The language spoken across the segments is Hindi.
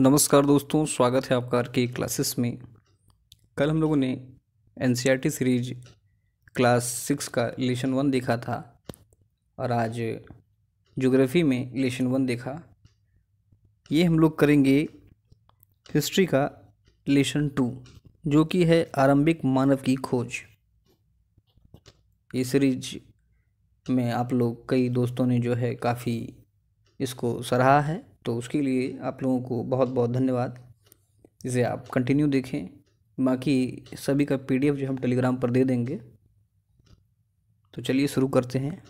नमस्कार दोस्तों, स्वागत है आपका आर के क्लासेस में। कल हम लोगों ने एन सीरीज़ क्लास सिक्स का लेशन वन देखा था और आज ज्योग्राफी में लेशन वन देखा। ये हम लोग करेंगे हिस्ट्री का लेशन टू जो कि है आरंभिक मानव की खोज। ये सीरीज़ में आप लोग, कई दोस्तों ने जो है काफ़ी इसको सराहा है। तो उसके लिए आप लोगों को बहुत बहुत धन्यवाद। इसे आप कंटिन्यू देखें। बाकी सभी का पीडीएफ जो हम टेलीग्राम पर दे देंगे। तो चलिए शुरू करते हैं।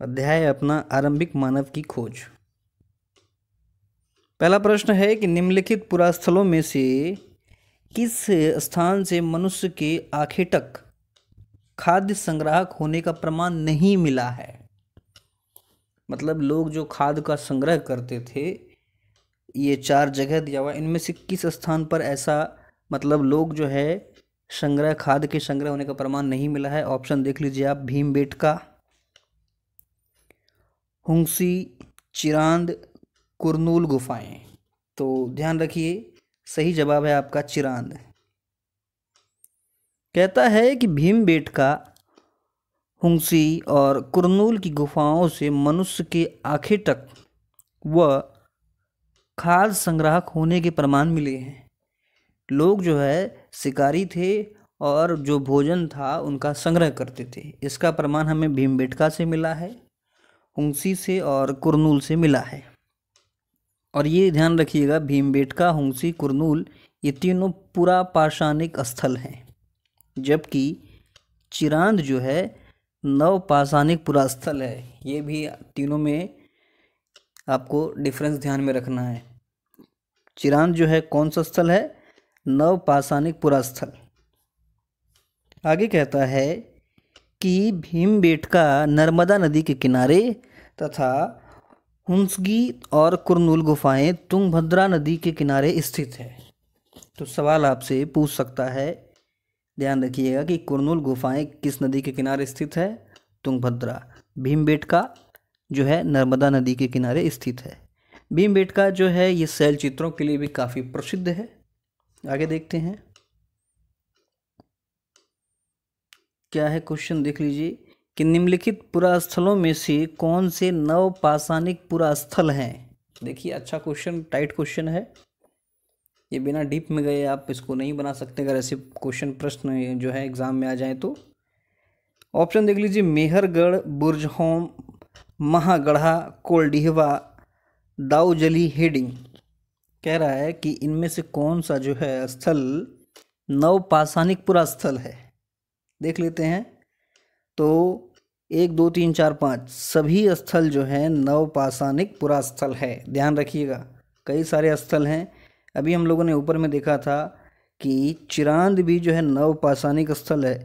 अध्याय अपना आरंभिक मानव की खोज। पहला प्रश्न है कि निम्नलिखित पुरास्थलों में से किस स्थान से मनुष्य के आखेटक खाद्य संग्राहक होने का प्रमाण नहीं मिला है? मतलब लोग जो खाद का संग्रह करते थे, ये चार जगह दिया हुआ, इनमें से किस स्थान पर ऐसा मतलब लोग जो है संग्रह, खाद के संग्रह होने का प्रमाण नहीं मिला है? ऑप्शन देख लीजिए आप भीम बेटका हुंसी चिरांद, कुरनूल, गुफाएँ। तो ध्यान रखिए, सही जवाब है आपका चिरांद। कहता है कि भीम बेटका हुंसी और कुरनूल की गुफाओं से मनुष्य के आखिर तक व खाद संग्राहक होने के प्रमाण मिले हैं। लोग जो है, शिकारी थे और जो भोजन था, उनका संग्रह करते थे। इसका प्रमाण हमें भीमबेटका से मिला है हुंसी से और कुरनूल से मिला है। और ये ध्यान रखिएगा, भीमबेटका हुंसी कुरनूल, ये तीनों पूरा पाषाणिक स्थल हैं। जबकि चिरांद जो है नव पाषाणिक पुरास्थल है। ये भी तीनों में आपको डिफरेंस ध्यान में रखना है। चिरांद जो है, कौन सा स्थल है? नव पाषाणिक पुरास्थल आगे कहता है कि भीमबेटका नर्मदा नदी के किनारे तथा हुंसगी और कुरनूल गुफाएँ तुंगभद्रा नदी के किनारे स्थित है। तो सवाल आपसे पूछ सकता है ध्यान रखिएगा कि कुरनूल गुफाएँ किस नदी के किनारे स्थित है? तुंगभद्रा। भीमबेटका जो है नर्मदा नदी के किनारे स्थित है। भीमबेटका जो है ये शैल चित्रों के लिए भी काफ़ी प्रसिद्ध है। आगे देखते हैं। क्या है? क्वेश्चन देख लीजिए कि निम्नलिखित पुरास्थलों में से कौन से नव पाषाणिक पुरास्थल हैं? देखिए अच्छा क्वेश्चन, टाइट क्वेश्चन है। ये बिना डीप में गए आप इसको नहीं बना सकते, अगर ऐसे क्वेश्चन प्रश्न जो है एग्ज़ाम में आ जाए तो। ऑप्शन देख लीजिए, मेहरगढ़, बुरजहोम, महागढ़ा, कोलडिहवा, दाऊजली हेडिंग। कह रहा है कि इनमें से कौन सा जो है स्थल नव पाषाणिक पुरा स्थल है? देख लेते हैं। तो एक, दो, तीन, चार, पाँच, सभी स्थल जो हैं नव पाषाणिक पुरा स्थल है। ध्यान रखिएगा, कई सारे स्थल हैं। अभी हम लोगों ने ऊपर में देखा था कि चिरांद भी जो है नव पाषाणिक स्थल है।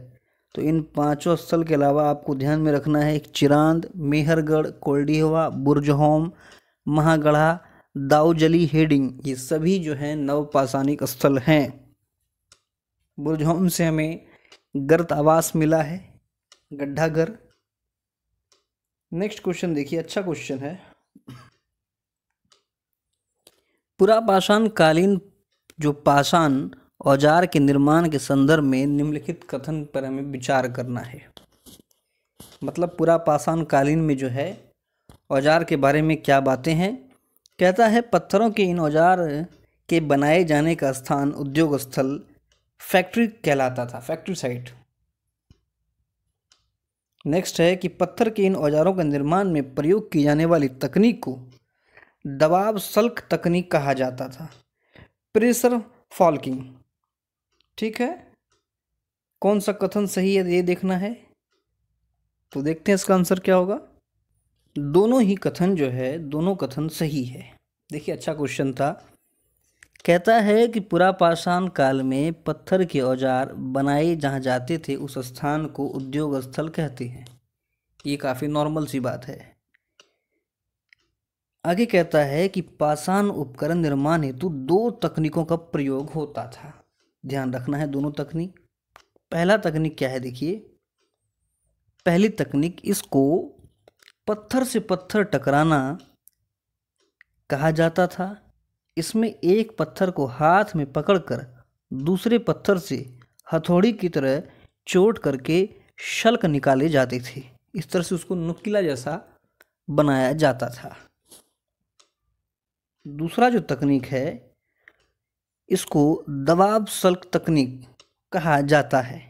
तो इन पाँचों स्थल के अलावा आपको ध्यान में रखना है चिरांद, मेहरगढ़, कोल्डिहवा, बुरजहोम, महागढ़ा, दाऊजली, हेडिंग, ये सभी जो है नव पाषाणिक स्थल हैं। बुरजहोम से हमें गर्त आवास मिला है गड्ढा घर नेक्स्ट क्वेश्चन देखिए अच्छा क्वेश्चन है। पूरा पाषाण कालीन जो पाषाण औज़ार के निर्माण के संदर्भ में निम्नलिखित कथन पर हमें विचार करना है। मतलब पूरा पाषाण कालीन में जो है, औज़ार के बारे में क्या बातें हैं? कहता है, पत्थरों के इन औज़ार के बनाए जाने का स्थान उद्योग स्थल फैक्ट्री कहलाता था, फैक्ट्री साइट। नेक्स्ट है कि पत्थर के इन औजारों के निर्माण में प्रयोग की जाने वाली तकनीक को दबाव सल्क तकनीक कहा जाता था। Pressure flaking. ठीक है? कौन सा कथन सही है, ये देखना है। तो देखते हैं इसका आंसर क्या होगा। दोनों ही कथन जो है, दोनों कथन सही है। देखिए अच्छा क्वेश्चन था। कहता है कि पुरापाषाण काल में पत्थर के औज़ार बनाए जहाँ जाते थे, उस स्थान को उद्योग स्थल कहते हैं। ये काफ़ी नॉर्मल सी बात है। आगे कहता है कि पाषाण उपकरण निर्माण हेतु दो तकनीकों का प्रयोग होता था। ध्यान रखना है दोनों तकनीक। पहला तकनीक क्या है देखिए? पहली तकनीक इसको पत्थर से पत्थर टकराना कहा जाता था। इसमें एक पत्थर को हाथ में पकड़कर दूसरे पत्थर से हथौड़ी की तरह चोट करके शल्क निकाले जाते थे। इस तरह से उसको नुकीला जैसा बनाया जाता था। दूसरा जो तकनीक है, इसको दबाव सल्क तकनीक कहा जाता है।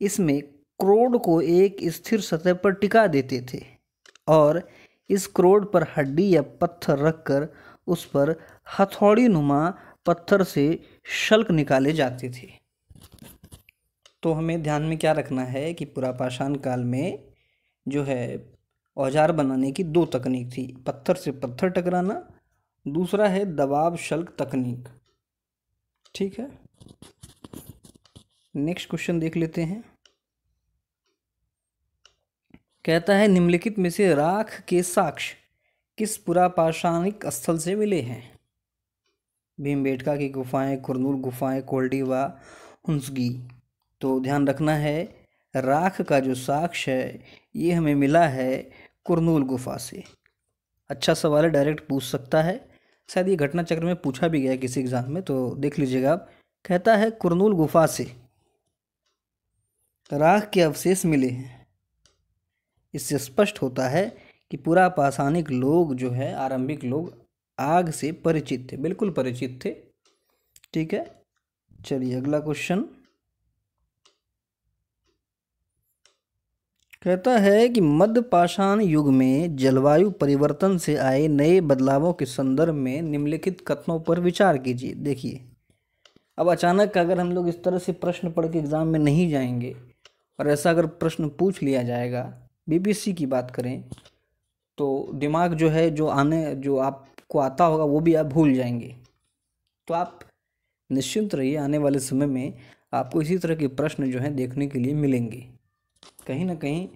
इसमें क्रोड को एक स्थिर सतह पर टिका देते थे और इस क्रोड पर हड्डी या पत्थर रखकर उस पर हथौड़ी नुमा पत्थर से शल्क निकाले जाते थे। तो हमें ध्यान में क्या रखना है कि पुरापाषाण काल में जो है औज़ार बनाने की दो तकनीक थी, पत्थर से पत्थर टकराना दूसरा है दबाव शल्क तकनीक। ठीक है? नेक्स्ट क्वेश्चन देख लेते हैं। कहता है, निम्नलिखित में से राख के साक्ष्य किस पुरापाषाणिक स्थल से मिले हैं? भीमबेटका की गुफाएँ, कुरनूल गुफाएँ, कोल्डी व हुंसगी। तो ध्यान रखना है, राख का जो साक्ष्य है, ये हमें मिला है कुरनूल गुफा से। अच्छा सवाल है, डायरेक्ट पूछ सकता है। शायद ये घटना चक्र में पूछा भी गया किसी एग्ज़ाम में तो देख लीजिएगा आप। कहता है, कुरनूल गुफा से राख के अवशेष मिले हैं। इससे स्पष्ट होता है कि पूरा पाषाणिक लोग जो है, आरंभिक लोग, आग से परिचित थे, बिल्कुल परिचित थे। ठीक है? चलिए अगला क्वेश्चन कहता है कि मध्य पाषाण युग में जलवायु परिवर्तन से आए नए बदलावों के संदर्भ में निम्नलिखित कथनों पर विचार कीजिए। देखिए, अब अचानक अगर हम लोग इस तरह से प्रश्न पढ़ के एग्ज़ाम में नहीं जाएँगे और ऐसा अगर प्रश्न पूछ लिया जाएगा, बीबीसी की बात करें तो दिमाग जो है, जो आने, जो आपको आता होगा, वो भी आप भूल जाएँगे। तो आप निश्चिंत रहिए, आने वाले समय में आपको इसी तरह के प्रश्न जो हैं देखने के लिए मिलेंगे। कहीं ना कहीं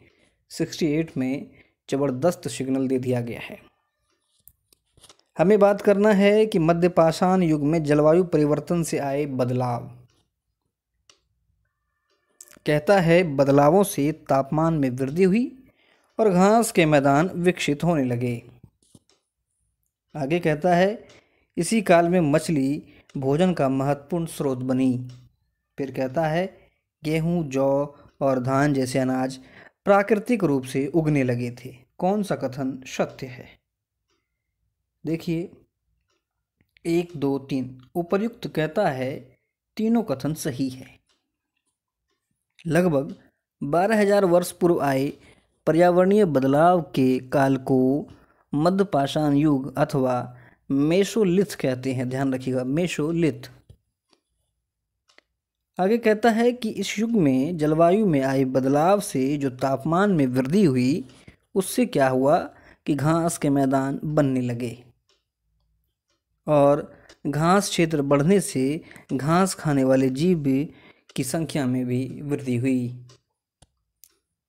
68 में ज़बरदस्त सिग्नल दे दिया गया है। हमें बात करना है कि मध्य पाषाण युग में जलवायु परिवर्तन से आए बदलाव। कहता है, बदलावों से तापमान में वृद्धि हुई और घास के मैदान विकसित होने लगे। आगे कहता है, इसी काल में मछली भोजन का महत्वपूर्ण स्रोत बनी। फिर कहता है, गेहूँ, जौ और धान जैसे अनाज प्राकृतिक रूप से उगने लगे थे। कौन सा कथन सत्य है? देखिए, एक, दो, तीन। उपर्युक्त कहता है, तीनों कथन सही है। लगभग बारह हज़ार वर्ष पूर्व आए पर्यावरणीय बदलाव के काल को मध्य पाषाण युग अथवा मेसोलिथ कहते हैं। ध्यान रखिएगा, मेसोलिथ। आगे कहता है कि इस युग में जलवायु में आए बदलाव से जो तापमान में वृद्धि हुई, उससे क्या हुआ कि घास के मैदान बनने लगे। और घास क्षेत्र बढ़ने से घास खाने वाले जीव की संख्या में भी वृद्धि हुई।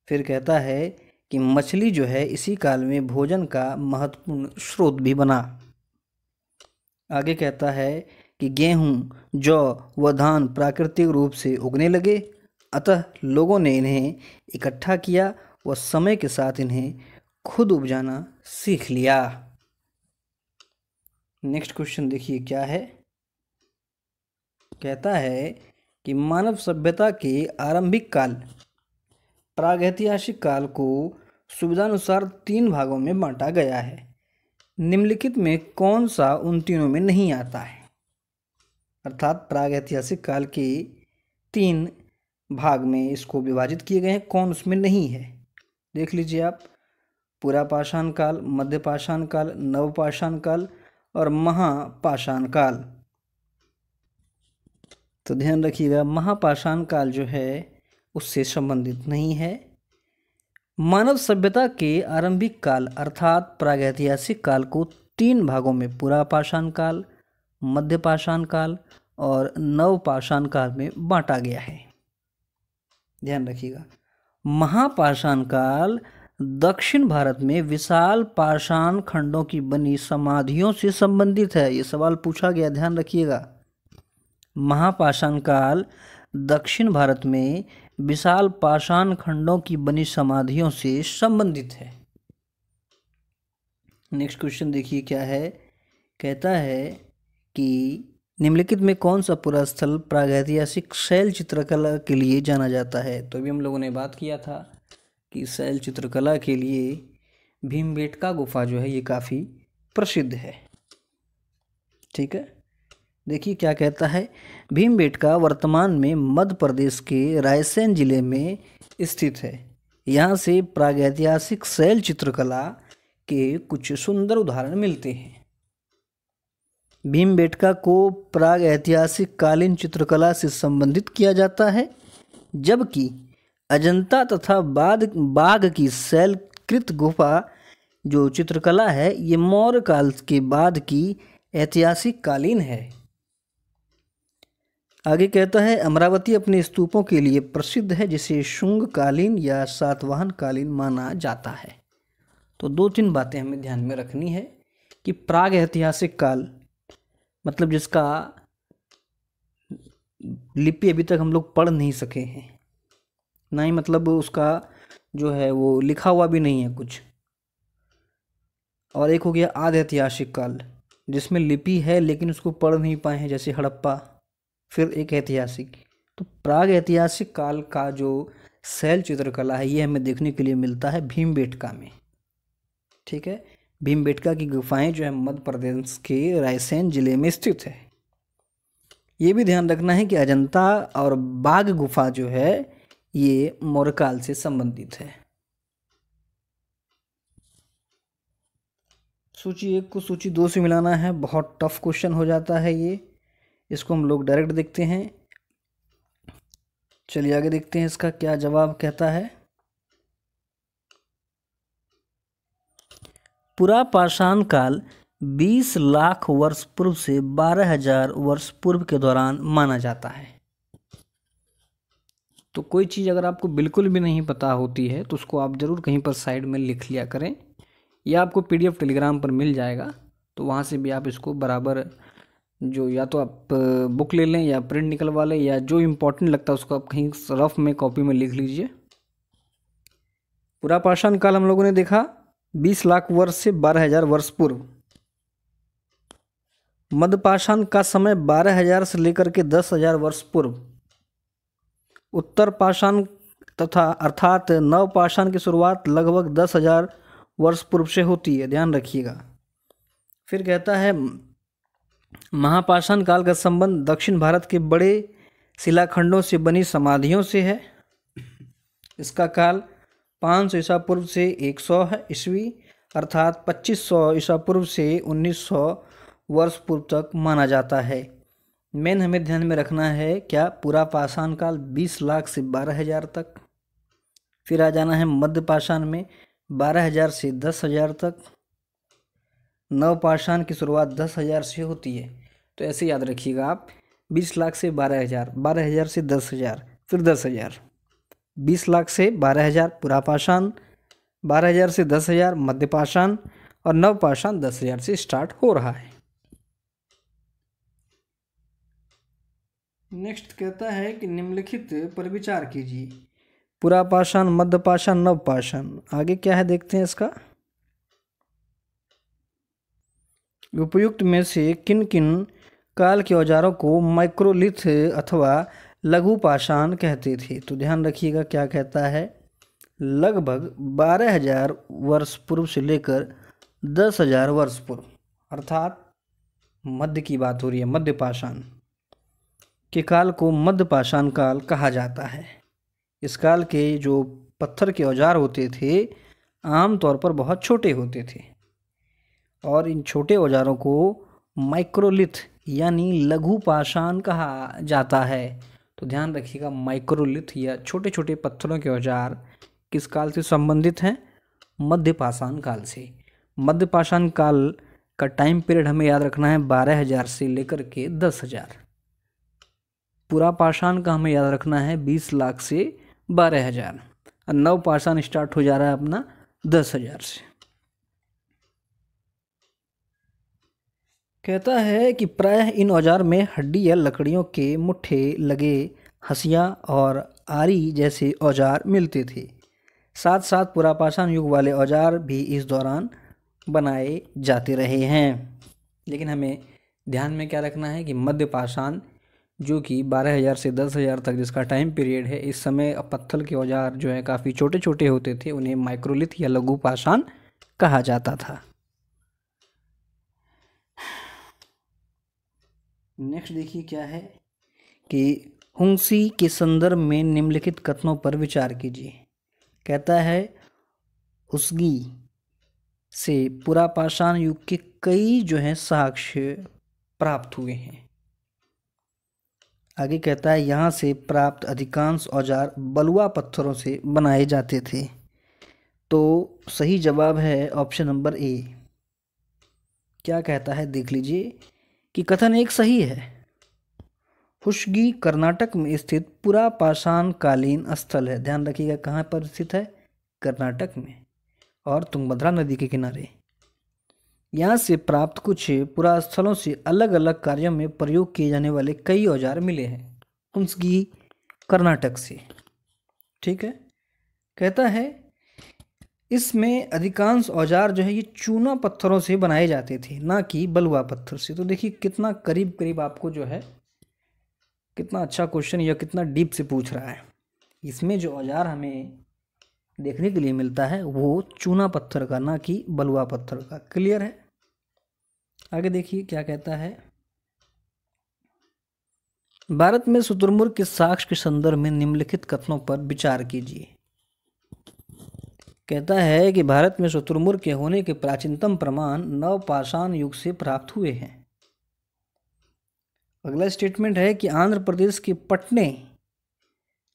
फिर कहता है कि मछली जो है, इसी काल में भोजन का महत्वपूर्ण स्रोत भी बना। आगे कहता है कि गेहूँ, जौ व धान प्राकृतिक रूप से उगने लगे। अतः लोगों ने इन्हें इकट्ठा किया व समय के साथ इन्हें खुद उपजाना सीख लिया। नेक्स्ट क्वेश्चन देखिए क्या है। कहता है कि मानव सभ्यता के आरंभिक काल, प्रागैतिहासिक काल को सुविधानुसार तीन भागों में बांटा गया है। निम्नलिखित में कौन सा उन तीनों में नहीं आता है? अर्थात प्राग ऐतिहासिक काल के तीन भाग में इसको विभाजित किए गए हैं। कौन उसमें नहीं है? देख लीजिए आप, पूरा पाषाण काल, मध्य पाषाण काल नवपाषाण काल और महापाषाण काल। तो ध्यान रखिएगा, महापाषाण काल जो है, उससे संबंधित नहीं है। मानव सभ्यता के आरंभिक काल, अर्थात प्रागैतिहासिक काल को तीन भागों में, पूरा पाषाण काल मध्य पाषाण काल और नव पाषाण काल में बांटा गया है। ध्यान रखिएगा। महापाषाण काल दक्षिण भारत में विशाल पाषाण खंडों की बनी समाधियों से संबंधित है। ये सवाल पूछा गया, ध्यान रखिएगा। महापाषाण काल दक्षिण भारत में विशाल पाषाण खंडों की बनी समाधियों से संबंधित है। नेक्स्ट क्वेश्चन देखिए क्या है। कहता है कि निम्नलिखित में कौन सा पूरा स्थल प्रागैतिहासिक शैल चित्रकला के लिए जाना जाता है? तो अभी हम लोगों ने बात किया था कि शैल चित्रकला के लिए भीमबेटका गुफा जो है ये काफ़ी प्रसिद्ध है। ठीक है? देखिए क्या कहता है, भीमबेटका वर्तमान में मध्य प्रदेश के रायसेन ज़िले में स्थित है। यहाँ से प्रागैतिहासिक शैल चित्रकला के कुछ सुंदर उदाहरण मिलते हैं। भीमबेटका को प्राग ऐतिहासिक कालीन चित्रकला से संबंधित किया जाता है, जबकि अजंता तथा बाद बाघ की शैलकृत गुफा, जो चित्रकला है, ये मौर्य काल के बाद की ऐतिहासिक कालीन है। आगे कहता है, अमरावती अपने स्तूपों के लिए प्रसिद्ध है, जिसे शुंग कालीन या सातवाहन कालीन माना जाता है। तो दो तीन बातें हमें ध्यान में रखनी है कि प्राग ऐतिहासिक काल मतलब जिसका लिपि अभी तक हम लोग पढ़ नहीं सके हैं। ना ही मतलब उसका जो है वो लिखा हुआ भी नहीं है कुछ। और एक हो गया आध ऐतिहासिक काल, जिसमें लिपि है लेकिन उसको पढ़ नहीं पाए हैं जैसे हड़प्पा, फिर एक ऐतिहासिक। तो प्राग ऐतिहासिक काल का जो शैल चित्रकला है, ये हमें देखने के लिए मिलता है भीमबेटका में। ठीक है? भीमबेटका की गुफाएँ जो है, मध्य प्रदेश के रायसेन ज़िले में स्थित है। ये भी ध्यान रखना है कि अजंता और बाघ गुफा जो है, ये मौर्यकाल से संबंधित है। सूची एक को सूची दो से मिलाना है, बहुत टफ क्वेश्चन हो जाता है ये। इसको हम लोग डायरेक्ट देखते हैं। चलिए आगे देखते हैं इसका क्या जवाब कहता है। पूरा पाषाण काल 20 लाख वर्ष पूर्व से 12000 वर्ष पूर्व के दौरान माना जाता है। तो कोई चीज़ अगर आपको बिल्कुल भी नहीं पता होती है तो उसको आप ज़रूर कहीं पर साइड में लिख लिया करें। या आपको पीडीएफ टेलीग्राम पर मिल जाएगा तो वहाँ से भी आप इसको बराबर जो या तो आप बुक ले लें या प्रिंट निकलवा लें, या जो इम्पोर्टेंट लगता है उसको आप कहीं रफ में कॉपी में लिख लीजिए। पूरा पाषाण काल हम लोगों ने देखा बीस लाख वर्ष से बारह हज़ार वर्ष पूर्व। मध्यपाषाण का समय बारह हज़ार से लेकर के दस हज़ार वर्ष पूर्व। उत्तर पाषाण तथा अर्थात नव पाषाण की शुरुआत लगभग दस हज़ार वर्ष पूर्व से होती है, ध्यान रखिएगा। फिर कहता है, महापाषाण काल का संबंध दक्षिण भारत के बड़े शिलाखंडों से बनी समाधियों से है। इसका काल पाँच सौ ईसा पूर्व से एक सौ ईस्वी, अर्थात पच्चीस सौ ईसा पूर्व से उन्नीस सौ वर्ष पूर्व तक माना जाता है। मेन हमें ध्यान में रखना है, क्या पूरा पाषाण काल बीस लाख से बारह हज़ार तक? फिर आ जाना है मध्य पाषाण में, बारह हज़ार से दस हज़ार तक। नव पाषाण की शुरुआत दस हज़ार से होती है तो ऐसे याद रखिएगा आप, बीस लाख से बारह हज़ार बारह हज़ार से दस हज़ार, फिर दस हज़ार। बीस लाख से बारह हज़ार पूरा पाषाण, बारह हज़ार से दस हज़ार मध्य पाषाण और नव पाषाण दस हज़ार से स्टार्ट हो रहा है। नेक्स्ट कहता है कि निम्नलिखित पर विचार कीजिए। पूरा पाषाण, मध्य पाषाण, नव पाषाण, आगे क्या है देखते हैं इसका। उपयुक्त में से किन किन काल के औजारों को माइक्रोलिथ अथवा लघु पाषाण कहते थे। तो ध्यान रखिएगा क्या कहता है। लगभग बारह हज़ार वर्ष पूर्व से लेकर दस हज़ार वर्ष पूर्व, अर्थात मध्य की बात हो रही है, मध्य पाषाण के काल को मध्य पाषाण काल कहा जाता है। इस काल के जो पत्थर के औज़ार होते थे, आम तौर पर बहुत छोटे होते थे। और इन छोटे औजारों को माइक्रोलिथ यानी लघु पाषाण कहा जाता है। तो ध्यान रखिएगा माइक्रोलिथ या छोटे छोटे पत्थरों के औज़ार किस काल से संबंधित हैं? मध्य पाषाण काल से। मध्य पाषाण काल का टाइम पीरियड हमें याद रखना है बारह हज़ार से लेकर के दस हज़ार। पूरा पाषाण का हमें याद रखना है बीस लाख से बारह हज़ार। नव पाषाण स्टार्ट हो जा रहा है अपना दस हज़ार से। कहता है कि प्रायः इन औज़ार में हड्डी या लकड़ियों के मुट्ठे लगे हंसियाँ और आरी जैसे औज़ार मिलते थे। साथ साथ पुरापाषाण युग वाले औज़ार भी इस दौरान बनाए जाते रहे हैं। लेकिन हमें ध्यान में क्या रखना है कि मध्य पाषाण जो कि बारह हज़ार से दस हज़ार तक जिसका टाइम पीरियड है, इस समय पत्थर के औज़ार जो है काफ़ी छोटे छोटे होते थे, उन्हें माइक्रोलिथ या लघु पाषाण कहा जाता था। नेक्स्ट देखिए क्या है कि हुंसी के संदर्भ में निम्नलिखित कथनों पर विचार कीजिए। कहता है, उसगी से पुरापाषाण युग के कई जो है साक्ष्य प्राप्त हुए हैं। आगे कहता है, यहाँ से प्राप्त अधिकांश औज़ार बलुआ पत्थरों से बनाए जाते थे। तो सही जवाब है ऑप्शन नंबर ए। क्या कहता है, देख लीजिए कि कथन एक सही है। हुशगी कर्नाटक में स्थित पुरा पाषाण कालीन स्थल है। ध्यान रखिएगा कहाँ पर स्थित है? कर्नाटक में और तुंगभद्रा नदी के किनारे। यहाँ से प्राप्त कुछ पुरा स्थलों से अलग अलग कार्यों में प्रयोग किए जाने वाले कई औज़ार मिले हैं। उनकी कर्नाटक से। ठीक है? कहता है इसमें अधिकांश औज़ार जो है ये चूना पत्थरों से बनाए जाते थे, ना कि बलुआ पत्थर से। तो देखिए कितना करीब करीब आपको जो है, कितना अच्छा क्वेश्चन या कितना डीप से पूछ रहा है। इसमें जो औज़ार हमें देखने के लिए मिलता है, वो चूना पत्थर का, ना कि बलुआ पत्थर का। क्लियर है? आगे देखिए क्या कहता है। भारत में शुतुरमुर्ग के साक्ष्य के संदर्भ में निम्नलिखित कथनों पर विचार कीजिए। कहता है कि भारत में शुतुरमुर्ग के होने के प्राचीनतम प्रमाण नवपाषाण युग से प्राप्त हुए हैं। अगला स्टेटमेंट है कि आंध्र प्रदेश के पटने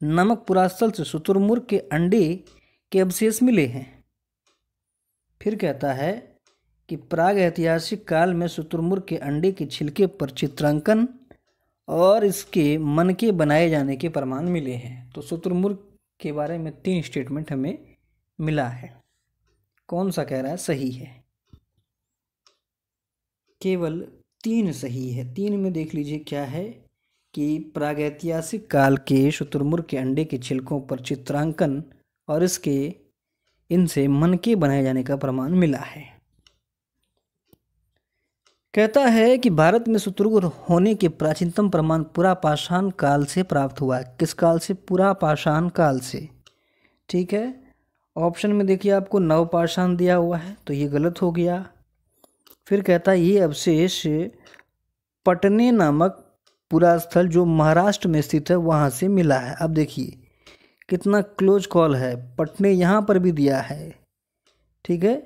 नमक पुरास्थल से शत्रुमुर्ग के अंडे के अवशेष मिले हैं। फिर कहता है कि प्राग ऐतिहासिक काल में शत्रुमुर्ग के अंडे के छिलके पर चित्रांकन और इसके मन के बनाए जाने के प्रमाण मिले हैं। तो शत्रुमुर्ग के बारे में तीन स्टेटमेंट हमें मिला है। कौन सा कह रहा है, सही है। केवल तीन सही है। तीन में देख लीजिए क्या है कि प्रागैतिहासिक काल के शुतुरमुर्ग के अंडे के छिलकों पर चित्रांकन और इसके, इनसे मन के बनाए जाने का प्रमाण मिला है। कहता है कि भारत में शुतुरमुर्ग होने के प्राचीनतम प्रमाण पूरा पाषाण काल से प्राप्त हुआ है। किस काल से? पूरा पाषाण काल से। ठीक है? ऑप्शन में देखिए आपको नवपाषाण दिया हुआ है तो ये गलत हो गया। फिर कहता है, ये अवशेष पटने नामक पूरा स्थल जो महाराष्ट्र में स्थित है, वहाँ से मिला है। अब देखिए, कितना क्लोज कॉल है, पटने यहाँ पर भी दिया है, ठीक है?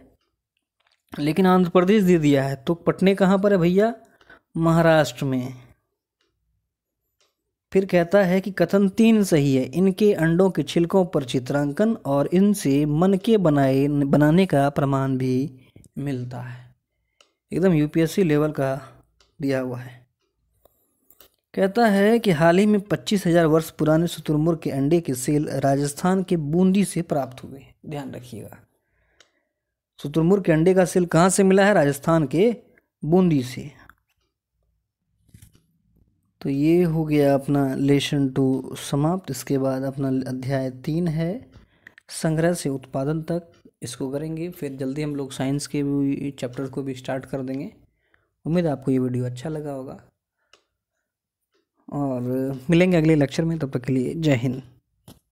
लेकिन आंध्र प्रदेश दे दिया है तो पटने कहाँ पर है भैया? महाराष्ट्र में। फिर कहता है कि कथन तीन सही है। इनके अंडों के छिलकों पर चित्रांकन और इनसे मन के बनाए, बनाने का प्रमाण भी मिलता है। एकदम यूपीएससी लेवल का दिया हुआ है। कहता है कि हाल ही में पच्चीस हज़ार वर्ष पुराने शुतुरमुर्ग के अंडे के सेल राजस्थान के बूंदी से प्राप्त हुए। ध्यान रखिएगा। शुतुरमुर्ग के अंडे का सेल कहाँ से मिला है? राजस्थान के बूंदी से। तो ये हो गया अपना लेशन टू समाप्त। इसके बाद अपना अध्याय तीन है, संग्रह से उत्पादन तक। इसको करेंगे, फिर जल्दी हम लोग साइंस के भी चैप्टर को भी स्टार्ट कर देंगे। उम्मीद आपको ये वीडियो अच्छा लगा होगा। और मिलेंगे अगले लेक्चर में, तब तक के लिए जय हिंद।